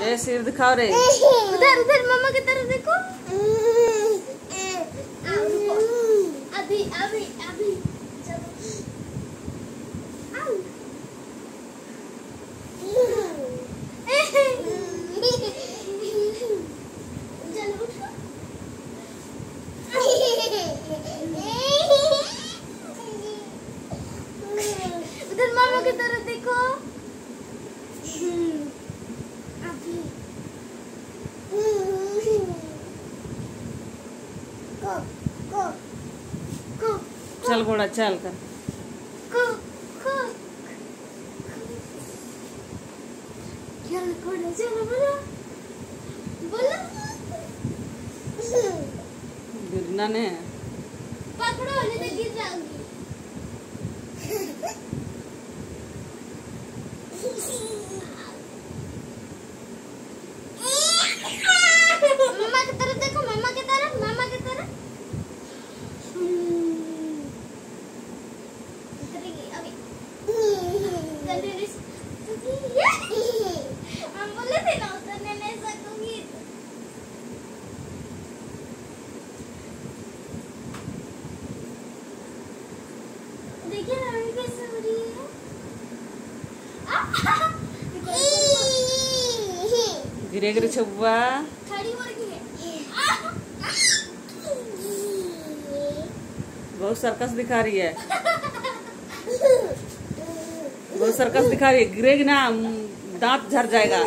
ये सिर दिखाओ रे। उधर उधर मम्मा की तरफ़ देखो। अभी अभी अभी। उधर, मामा की देखो अभी को को को चल घोड़ा चल कर। गिरना ने पकड़ो नहीं तो गिर जाऊँगी मम्मा की तरफ़ देखो मम्मा की तरफ़ मम्मा की तरफ़ करेंगे अभी कंटिन्यूस हम बोले थे ना उतरने नहीं सकूँगी गिरे गिरे छुआ बहुत सर्कस दिखा रही है। बहुत सर्कस दिखा रही है। गिरेगी ना दांत झर जाएगा।